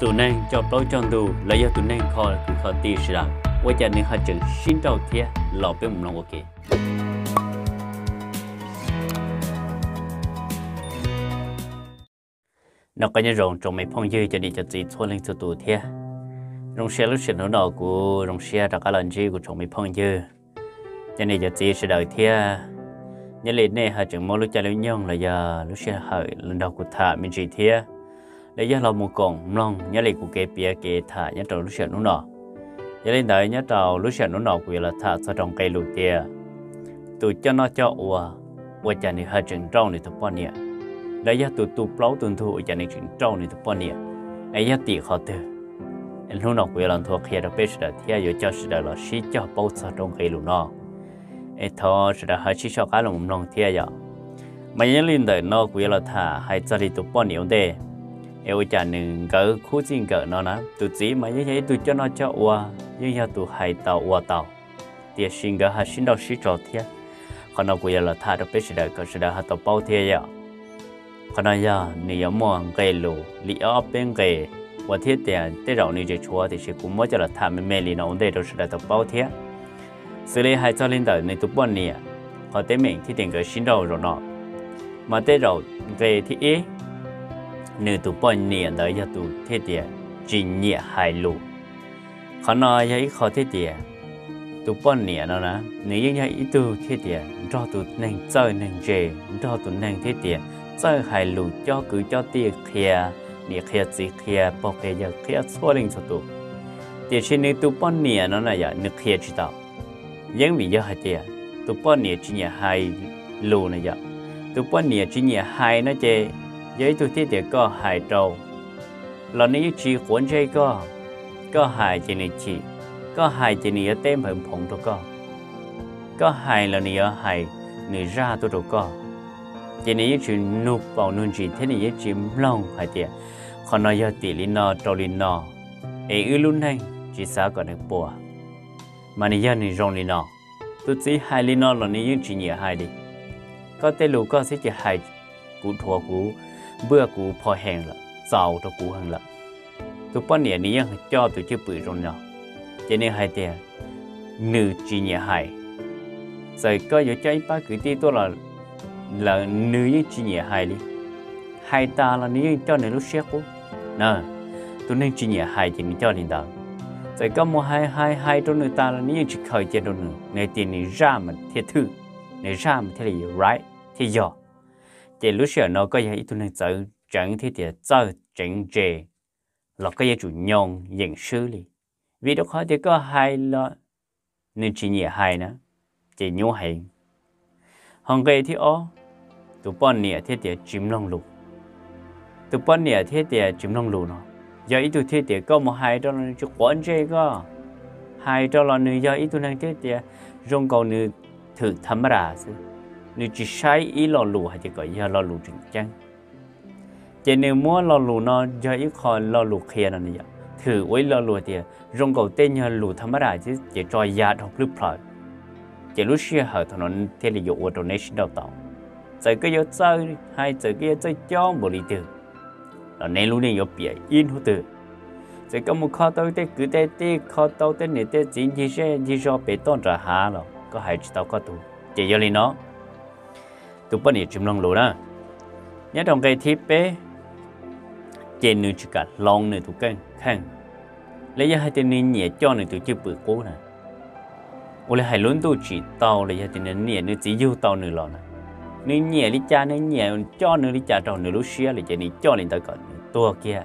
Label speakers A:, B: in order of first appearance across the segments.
A: tụi nên cho bao chọn đủ là do tụi nên khó cũng khó tì sự là tôi cho nên họ chừng xin đầu thế lọ bên một lòng ok nó có những rồng trong mấy phong dư cho đi cho chị thua lên từ tụ thế rồng xe lúc nó nọ của rồng xe đã có lần gì của trong mấy phong dư. Cho nên cho chị sẽ đợi thế nhớ lên này họ chừng mỗi lúc cho lưu nhông là giờ lúc xe hỏi lần đầu của thả mình chị thế để giờ lòng một con long nhớ lại của cái bia cái thả nhớ trầu lúc chuyện nó nọ. Nhớ lên đợi nhớ trầu lúc chuyện nó nọ quỳ là thả cho trong cây lụt kia. Tụi cho nó cho ua ua chả nên họ chừng trâu này thập bao nhiêu để giờ tụi tụi plau tuần thu chả nên chừng trâu này thập bao nhiêu ấy giờ tỷ khó từ anh lúc nào của lần thuộc khi đó biết là thì giờ cho sự đời là sĩ cho bao giờ trong cây lụt nọ. Ấy thọ sự đời họ sĩ cho cái lòng lòng thì giờ. Mà nhớ lên đợi nó quỳ là thả hay cho đi tụi bao nhiêu đây yêu chả nừng cỡ khu sinh cỡ nó nè. Tụi chỉ mà như thế tụi cho nó cho qua như thế tụi hay tàu qua tàu thì sinh cỡ hay sinh đâu sĩ trò thiệt còn nó cũng là thà được biết sự đời cỡ sự đời hay tàu bao thiệt vậy còn nó giờ nếu mua cái lù lý ở bên cái và thiết tiền để rồi nếu chúa thì sẽ cũng mới cho là thà mình mê lý nó ổn định rồi sự đời tàu bao thiệt xử lý hay cho lên đời nên tụi bọn nè họ tới mình thì tiền cỡ sinh đâu rồi nó mà tới rồi cái thì ý nữ tu bỏ nè đó giờ tu thế địa chuyên nhẹ hai lụ khó nói vậy khó thế địa tu bỏ nè đó nè nếu như vậy tu thế địa cho tu nên chơi nên chơi cho tu nên thế địa chơi hai lụ cho cứ cho tiền kia địa kia gì kia bỏ kia giờ kia số linh cho tu, địa chỉ nữ tu bỏ nè đó nè giờ nữ kia chỉ đạo những vì giờ hai địa tu bỏ nè chuyên nhẹ hai lụ nè giờ. Tụ bỏ nè chuyên nhẹ hai nó chơi giấy tôi thiết để có hai trâu là nếu chỉ cuốn dây có có hai chỉ này chỉ. Có hai chỉ này tem hình phồng tôi có có hai là này hai này ra tôi đâu có chỉ này chỉ nụ bảo nụ chỉ, thế này chỉ lòng hai tiệt còn nói giờ tỷ lý nọ trâu lý nọ ấy ư luôn này, chỉ sao còn được bùa. Mà này giờ này rong lý nọ tôi chỉ hai lý nọ là này chỉ nhẹ hai đi. Có tên lũ có sẽ chỉ hai cụ thua cụ bữa cú phò hèn là, giàu cho cú hơn là tụi bọn này này cho tụi chưa bự rồi nhau cho nên hai tiền nữ chỉ nhẹ hai rồi có yếu cho ba cứ đi tôi là là nữ như chỉ nhẹ hai đi. Hai ta là nữ cho nữ lúc xét cú nè tụi nên chỉ nhẹ hai chỉ cho 领导 rồi có một hai hai hai trong người ta là nữ chỉ khởi trên trong nữ. Này tiền này ra mà thiệt thư này ra mà thế là right? Thì giờ chỉ lúc xưa nó có ít tuần nên tự chẳng thì thì tự chẳng chế là cái chủ nhung nhận xử lý vì đó khó thì có hai là nên chỉ nhẹ hai nữa. Chỉ nhú hay hồng cái thì ó tụ bọn nhẹ thì thì chìm lòng lụ tụ bọn nhẹ thì thì chìm lòng lụ nó giờ ít tụ thì thì có một hai đó là chút quan chế có hai đó là nữ giờ ít tụ nên thì thì rong cầu nữ thử thầm ra chứ nếu chỉ sai ý lo lù hay chỉ có giờ lò lù chừng chăng chỉ nếu mua lo lù nó giờ ít khó lo lù kia nó vậy thử với lo lù thì rong cầu tên nhờ lù thầm ra chứ chỉ cho giá học lúc phải chỉ lúc xưa hở thằng nó thế là dụ donation đào tạo giờ cái giờ chơi hay giờ cái chơi cho bộ lý tử nó nên lúc này có bịa in hữu tử giờ có một kho tàu tế cứ tế tế kho tàu tế này tế chính chỉ sẽ chỉ cho bê tông ra hà rồi có hai chỉ tàu có tù chỉ cho lý nó tụ bận chim long lúa đó. Nhớ trong cái thiếp bé trên nữ chỉ cả long nữ tụ căng, khăn. Lấy ra hai tên nhẹ cho nữ tu chưa bự cố nè. Ô lấy hai lớn tụ chỉ tàu lấy ra tên nhẹ nữ chỉ yêu tàu nữ lọ nè. Nữ nhẹ đi cha nữ nhẹ cho nữ đi cha trong nữ lúc xia là chỉ nữ cho lên tới còn tua kia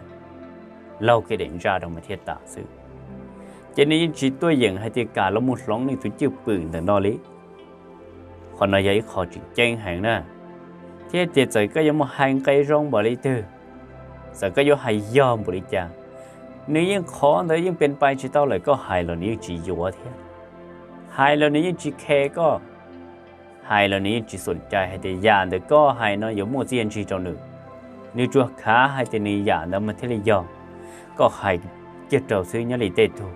A: lâu cái định ra trong mà thiết tạ sự. Cho nên chỉ tôi dừng hai tên cả lông một lóng nữ tu chưa bự từ đó lý. คนนย้อยขอจุดแจ้งหางนะที่เจ็ดใจก็ยังมาหางไกลร้องบริเตอร์แต่ก็ยังหายยอมบริจาคเนื้อยังขอเนื้อยังเป็นไปชิเต้าเลยก็หายเหล่านี้จีอยู่วะเทียหายเหล่านี้จีแคก็หายเหล่านี้จีสนใจให้แต่ยานแต่ก็หายเนาะอยู่มัวเจียนจีเราหนึ่งนี่จัวขาให้แต่นี่ยานแล้วมันเทเลยยอมก็หายเจ็ดเจ้าซื้อเนื้อหลยเตะถู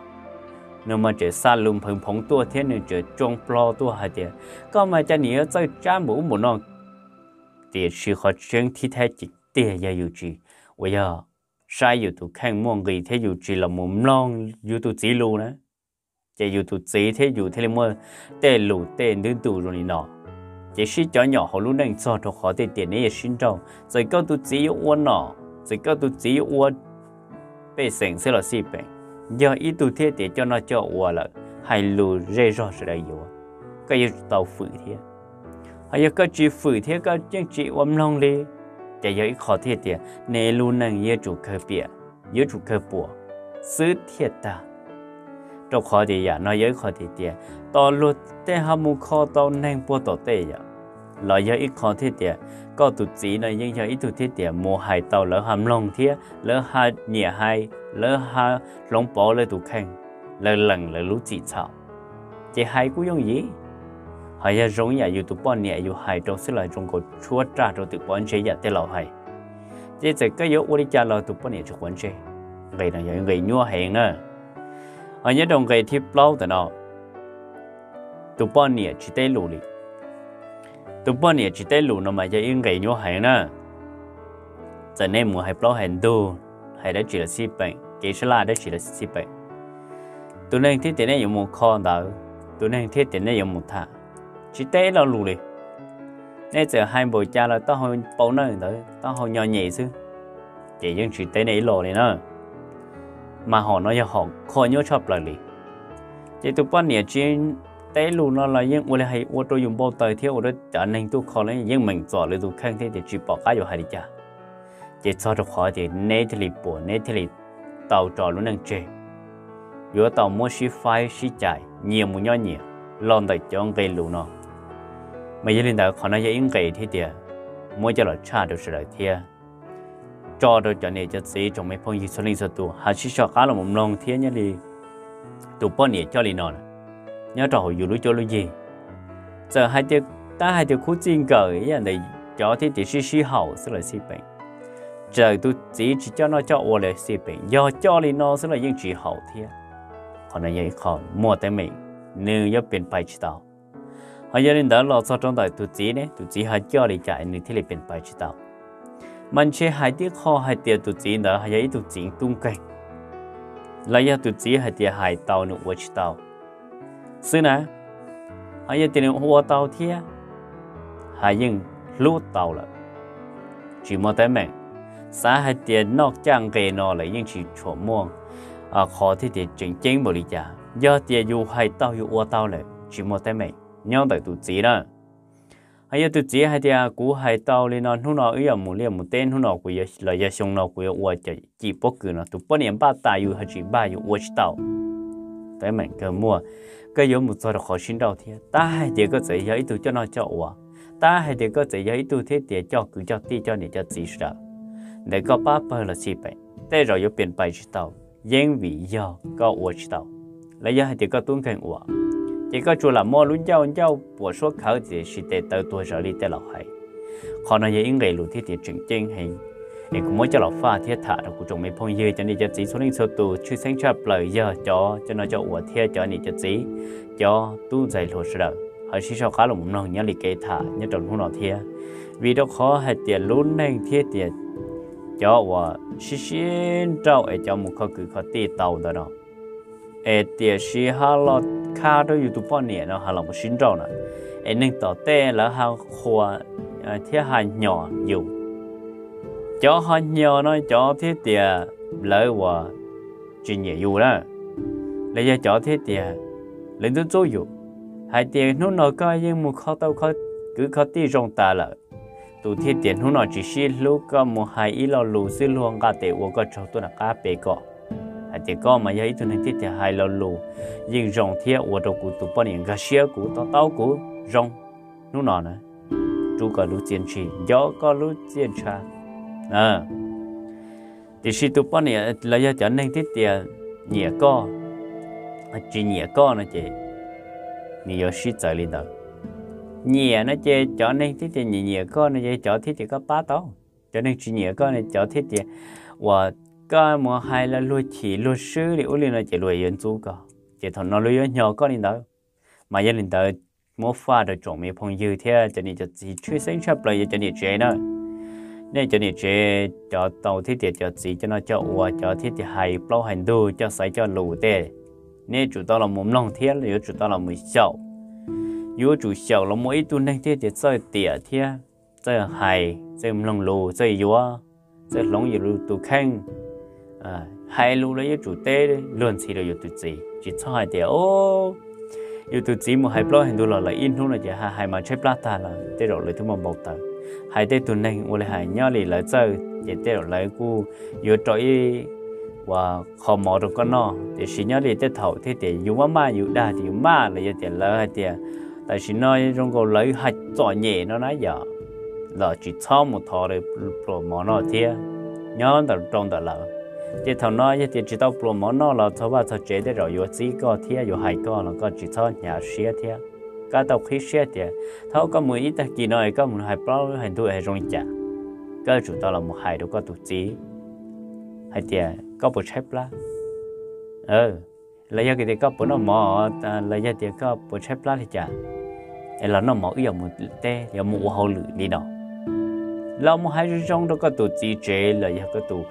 A: nhớ lì tê thôi nếu mà chỉ xa lùm phồng phồng tua thế nên chỉ trông plo tua hạt tiền có mà cha nhớ chơi cha mũ một non thì sự khó chân thi thế chỉ tiền giờ yêu chi bây giờ sai yêu tụ khang muôn người thế yêu chỉ là một long yêu tụ chỉ luôn nữa chỉ yêu tụ chỉ thế yêu thế là mua tê lù tê nương tụ rồi nọ chỉ sĩ cho nhỏ họ luôn đang cho cho họ tiền tiền này sinh trong rồi có tụ chỉ yêu uốn nọ rồi có tụ chỉ yêu uốn bị sinh sẽ là gì bệnh giờ ít tu thế để cho nó cho hòa là hay lù rê rõ sẽ đại yếu, cái yếu tàu phử thế hay có chỉ phử thế cái chân chỉ ôm long đi để yêu ý khó thế thì nè luôn năng yêu chủ cơ bịa yêu chủ cơ bùa sứ thiệt ta. Trong khó thì ya nó yêu khó thì tiền tao luôn để họ muốn khó tao năng bùa tao tê ya là do ít khó thế tiền có tụt chỉ này, nhưng do ít tụt thế tiền mua hải tàu lỡ hàm long thế lỡ ha nhẹ hai lỡ ha lông bỏ lỡ tụt khang lỡ lần lỡ lú chỉ chảo chỉ hai cũng dùng gì? Hay là giống nhà yêu tụt bọn nhẹ yêu hai trong sẽ là trong cột chúa trả trong tụt bọn chế ya thế lão hai chỉ chỉ cái yếu uli cha là tụt bọn nhẹ trong bọn chế vậy là những người nhua hẹn nữa ở nhớ đồng người thiếp lâu từ nào tụt bọn nhẹ chỉ tay lù đi tu bao nhiêu chỉ tới lù nó mà giờ yên ngày nhau hay nè giờ này mùa hay bao hành đu hay đã chỉ là xí bệnh, chỉ là là đã chỉ là xí bệnh. Tu nên thiết tiền này dùng một kho đó tu nên thiết tiền này dùng một thà chỉ tới là lù đi. Nên giờ hai bộ cha là tao hồi bao nơi đó tao hồi nhỏ nhẹ chứ. Chỉ những chỉ tới này lò này nè mà họ nói cho họ khó nhau chọc lại đi chỉ tu bao nhiêu chỉ tế luôn nó là những ule hay ô tô dùng bao tờ thiếu tô trở nên tu khó lên, những mình rõ lấy tu khang thế thì chỉ bỏ cái vào hai đi cha. Chỉ cho được khó thì nét thì bỏ nét thì tàu trò luôn đang chơi giữa tàu mua xí phai xí chạy nhiều mua nhỏ nhiều lon tại chọn cây luôn nó. Mà gia đình đã khó nói những cái thế thì à, mua cho là cha được sự đời thiê à. cho được cho nên cho sĩ trong mấy phong gì số linh số tu hay xí cho cá là một lòng thiê nhá đi tụ bao nhiêu cho đi nó nhớ trò dù lúc cho lúc gì. Giờ hai tiêu, ta hai tiêu khu chinh cờ ấy là này cho thì chỉ suy suy hậu, sẽ là suy bệnh. Giờ tôi chỉ chỉ cho nó cho ô là suy bệnh. Do cho đi nó sẽ là những chỉ hậu thế còn là những còn mua tới mình nếu có biến bài chỉ đạo họ giờ đến đó lo cho trong đời tôi chỉ này tôi chỉ hai cho đi chạy, nên thì lại biến bài chỉ đạo mình chỉ hai tiêu khó hai tiêu tôi chỉ đó hai tiêu tôi chỉ tung cây lại giờ tôi chỉ hai tiêu hai tàu nữa chỉ đạo xưa nè hay là tiền hoa tàu thia hay yên lú tàu là chỉ một cái mình xã hay tiền nóc trang kề nó là yên chỉ chỗ muông. À khó thì tiền chính chính một lý trả giờ tiền yêu hay tàu yêu hoa tàu là chỉ một cái mình nhau tại tụ chỉ đó. Hay giờ tụ chỉ hay tiền cú hay tàu lên nó hôm nào ấy một liền một tên lúc nào cũng là giờ xong nào cũng hoa chỉ chỉ bốc cửa nó tụ bốn niệm ba tài yêu hay chỉ ba yêu hoa tàu. Cái mình cơ mua cái yếu một số là khó xin đầu thì ta hay để có gì ấy tụ cho nó cho ủa ta hay để có gì ấy tụ thế để cho cứ cho ti cho này cho gì sợ để có ba bơ là gì vậy đây rồi có biến bài chỉ tàu yên vị do có ủa chỉ tàu lấy giờ hay để có tuân khen ủa chỉ có chủ là mua luôn giao giao bộ số khảo thì sẽ để tới tuổi rồi đi tới lão hay họ nói với những người luôn thì thì chuyện chân hình nên cũng mới cho lọc pha thiết thả được cũng trồng mấy phong dư cho nên chất chỉ số linh số tu chưa sáng chấp lời giờ cho cho nó cho ủa thiết cho nên chất chỉ cho tu dạy luật sự họ chỉ sau khá là một lần nhớ lịch kế thả, nhớ trong hôm nọ thiết vì đó khó hay tiền luôn nên thiết tiền cho ủa, xí xin trâu ở cho một khó cứ khó tì tàu đó đó. Ở tiền xí hà lo khá đó youtube bao nhiêu nó hà là một xin trâu nè. Ở nên tỏ tê là hà khoa à, thiết hà nhỏ dùng cho họ nhiều nó cho thế tiền lợi và chuyện nghiệp dù đó. Lấy ra cho thế tiền lấy tôi cho dù hai tiền nó nó coi nhưng một khó tao khó cứ khó ti trong ta là tụ thế tiền nó nó chỉ xí lúc có một hai ít lo lù xí luôn cả tiền của có cho tôi là cá bể cọ. Hai tiền có mà giấy tôi nên thế tiền hai lo lù. Nhưng rong thế của đầu của tụ bao nhiêu cái xe của tao tao của rong nó nó nè. Chú có lú tiền chỉ gió có lú tiền trà à thì khi tụi bọn này là do cho nên tiết tiền nhẹ co. Ờ, chỉ nhẹ co nó chị. Nhiều suy trở lên đó nhẹ nó chị cho nên tiết tiền nhẹ nhẹ co nó chị cho thiết tiền có ba tao cho nên chỉ nhẹ co này cho thiết tiền và có mà hay là lôi chỉ lôi sư thì uli là chỉ lôi yên chú cả chỉ thằng nó lùi nhỏ con lên đó mà gia đình đó mua pha được trộn mấy phong dư thế, cho nên cho chỉ chuyên sinh chấp lại cho nên เนี่ยจะนี่เจจะเตาที่เตียจะสีจะน่าจะอัวจะที่ที่ไฮเปล่าหันดูจะใส่จะหลูเต้เนี่ยจุดตอนเราหมุนน้องเทียนหรือจุดตอนเรามือเจ้าอยู่จุดเจ้าเราหมุอีตัวนึงที่จะใส่เตียเทียใส่ไฮใส่ลงหลูใส่ยัวใส่หลงอยู่รูตัวแข้งอ่าไฮลูแล้วอยู่จุดเต้ลื่นสีเราอยู่ตัวจีจิตชอบเดียวโอ้ยู่ตัวจีมันไฮเปล่าหันดูเราเลยอินทุนเลยจะหาไฮมาใช้ปลาตาเราเต้เราเลยทุกมันบอกต่า hai tết tuần này ngồi lại hai nhau lì lại chơi chỉ tết rồi lại cú vừa trời và khó mò được con nó thì xin nhau lì tết thầu, thế để yêu mà yêu đa thì yêu mà là giờ tiền lỡ hay tiền tại xin nói trong câu lấy hạt trò nhẹ, nó nói giờ là chỉ cho một thọ để pro mò nó thế nhớ là trong đó là thì thằng nó thì chỉ tao pro mỏ nó là thằng ba thằng chế để rồi vừa chỉ có thế vừa hai có là có chỉ cho nhà xía thế cả tàu khí xe thì tháo có mười ít ta kỳ nói có một hai bao hành tu hay rong chả. Cái chủ tao là một hai đâu có tụ chí. Hay thì, có bộ chép lá. Ờ lấy ra cái có bộ nó mỏ lấy ra thì có bộ chép lá thì chả. Ấy là nó mỏ ý một tê thì một hậu lử đi đâu là một hai trong đó có tụ chí chế là có tụ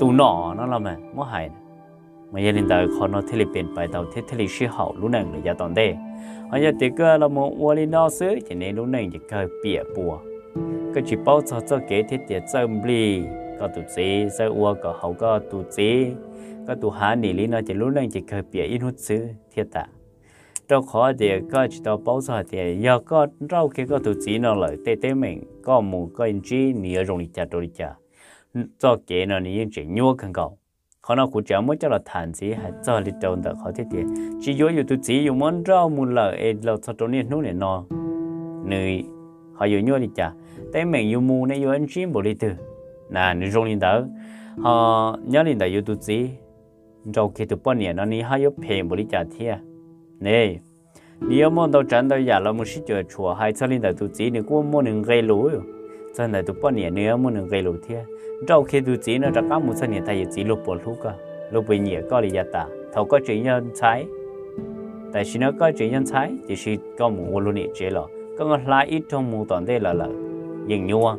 A: tụ nọ nó là mà một hai mà gia đình đời khó nó thế lập bền bài đầu thế thế lập suy hậu lúc này là gia toàn đây anh giờ tiếc cơ là một vua linh đó xứ, cho nên lúc này chỉ cơ bịa bùa. Cái chỉ bao cho cho kế thiết tiệt châm bì có tụ gì sơ ua, có hậu, có tụ gì có tụ hạ nỉ lý nó chỉ lúc này chỉ cơ bịa in hút xứ, thiết tạ. Đâu khó thì có chỉ tao bao giờ thì giờ có rau kia có tụ gì nó lại tê tê mình. Có một cái gì nhiều rồi đi chả rồi đi chả cho kế nó ní chỉ nhua cần cầu khó nào cũng chả mới cho là thản gì hay cho lịch đầu đỡ khó thế thì chỉ yếu yếu chỉ yếu món rau mù lợ ấy lâu sau trốn nên này nọ nơi họ yếu nhau đi chả tại mình yếu mù này yếu anh chim đi từ nà nữ rong lên đỡ họ nhớ lên đỡ yếu tụi kia tụi bọn nè nó ní hai yếu phèn bồ chả thế nè nếu món đâu chán đâu giả là muốn xích chừa chùa hai cho lên đỡ tụi nếu cũng món đừng gây lối chân này tụi bọn này nếu muốn được gây lũ thiệt rau khi tu chỉ nó ra cá một số nhà thầy chỉ lục bộ lúc cả lục bị nhẹ có lý ta. Thầu có chuyện nhân trái tại khi nó có chuyện nhân trái thì chỉ có một vô luôn chế lọ, có người lại ít trong một tuần đây là là dừng nhua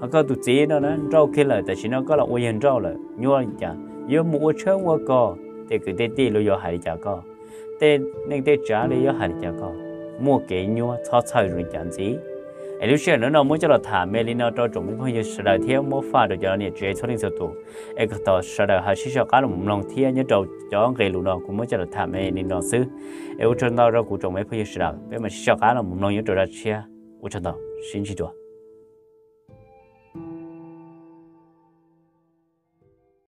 A: họ có tu chỉ nó nó rau khi là tại khi nó có là ô yên rau là nhua chả yếu một chơi qua co thì cứ tê tê vô hại chả co tê nên tê trả lý hại chả co mua cái nhua cho chơi rồi chẳng gì ai lúc xưa nó muốn cho là thả mê linh nó cho chúng mình không phải sợ đời thiếu mua pha được cho nên nhiệt chế cho nên sợ tụ ai cái tao sợ đời hay sợ cá là một lòng thiếu nhớ trâu cho cái lũ nó cũng muốn cho là thả mê linh nó xứ ai lúc chân tao ra cũng chúng mình phải sợ đời bé mà sợ cá là một lòng nhớ trâu ra chia lúc chân đó xin chỉ đồ